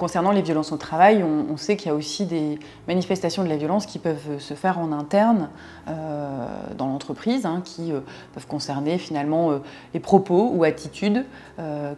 concernant les violences au travail, on, sait qu'il y a aussi des manifestations de la violence qui peuvent se faire en interne dans l'entreprise, hein, qui euh, peuvent concerner finalement euh, les propos ou attitudes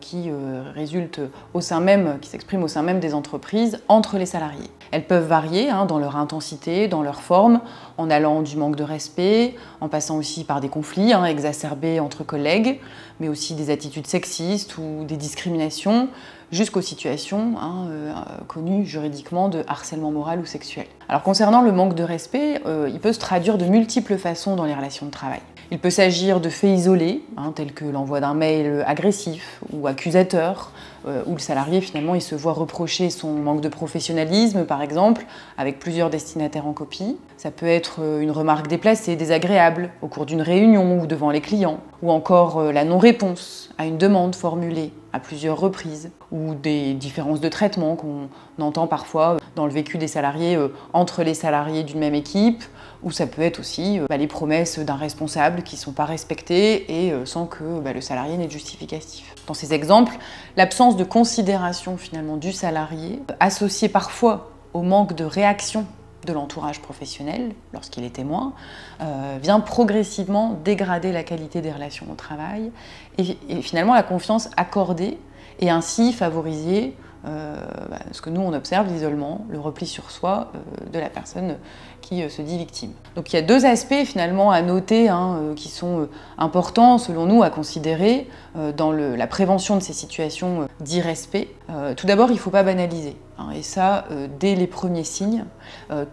qui résultent au sein même, qui s'expriment au sein même des entreprises entre les salariés. Elles peuvent varier hein, dans leur intensité, dans leur forme, en allant du manque de respect, en passant aussi par des conflits hein, exacerbés entre collègues, mais aussi des attitudes sexistes ou des discriminations, jusqu'aux situations euh, connues juridiquement de harcèlement moral ou sexuel. Alors concernant le manque de respect, euh, il peut se traduire de multiples façons dans les relations de travail. Il peut s'agir de faits isolés, hein, tels que l'envoi d'un mail agressif ou accusateur, euh, où le salarié finalement il se voit reprocher son manque de professionnalisme par exemple, avec plusieurs destinataires en copie. Ça peut être euh, une remarque déplacée, désagréable, au cours d'une réunion ou devant les clients, ou encore euh, la non-réponse à une demande formulée à plusieurs reprises, ou des différences de traitement qu'on entend parfois dans le vécu des salariés entre les salariés d'une même équipe, ou ça peut être aussi bah, les promesses d'un responsable qui ne sont pas respectées et sans que bah, le salarié n'ait justificatif. Dans ces exemples, l'absence de considération finalement du salarié, associée parfois au manque de réaction de l'entourage professionnel lorsqu'il est témoin, euh, vient progressivement dégrader la qualité des relations au travail et, finalement la confiance accordée et ainsi favoriser euh, bah, ce que nous on observe, l'isolement, le repli sur soi euh, de la personne qui euh, se dit victime. Donc il y a deux aspects finalement à noter hein, qui sont importants selon nous à considérer dans la prévention de ces situations d'irrespect. tout d'abord, il ne faut pas banaliser, hein, et ça dès les premiers signes,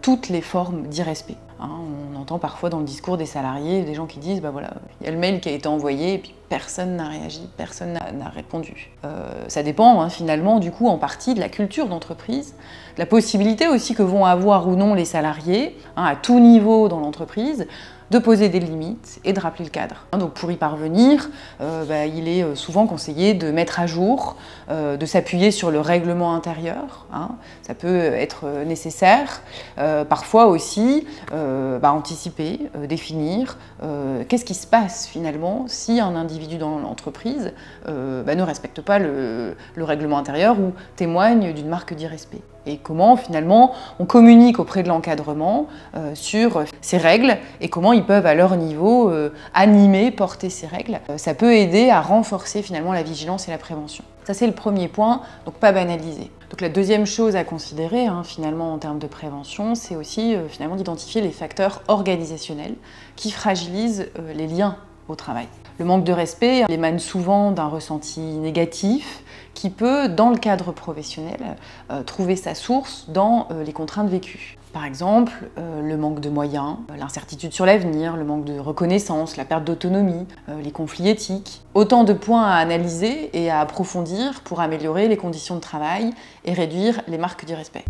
toutes les formes d'irrespect. Hein, on entend parfois dans le discours des salariés des gens qui disent bah voilà, il y a le mail qui a été envoyé et puis personne n'a réagi, personne n'a répondu. Euh, ça dépend hein, finalement du coup en partie de la culture d'entreprise, de la possibilité aussi que vont avoir ou non les salariés hein, à tout niveau dans l'entreprise de poser des limites et de rappeler le cadre. Donc pour y parvenir, euh, bah, il est euh, souvent conseillé de mettre à jour, de s'appuyer sur le règlement intérieur. Hein. Ça peut être nécessaire. parfois aussi, bah, anticiper, définir qu'est-ce qui se passe finalement si un individu dans l'entreprise bah, ne respecte pas le, le règlement intérieur ou témoigne d'une marque d'irrespect et comment finalement on communique auprès de l'encadrement euh, sur ces règles et comment ils peuvent à leur niveau euh, animer, porter ces règles. Euh, ça peut aider à renforcer finalement la vigilance et la prévention. Ça c'est le premier point, donc pas banaliser. Donc la deuxième chose à considérer hein, finalement en termes de prévention, c'est aussi finalement d'identifier les facteurs organisationnels qui fragilisent les liens au travail. Le manque de respect émane souvent d'un ressenti négatif qui peut, dans le cadre professionnel, euh, trouver sa source dans euh, les contraintes vécues. Par exemple, euh, le manque de moyens, l'incertitude sur l'avenir, le manque de reconnaissance, la perte d'autonomie, les conflits éthiques. Autant de points à analyser et à approfondir pour améliorer les conditions de travail et réduire les marques du respect.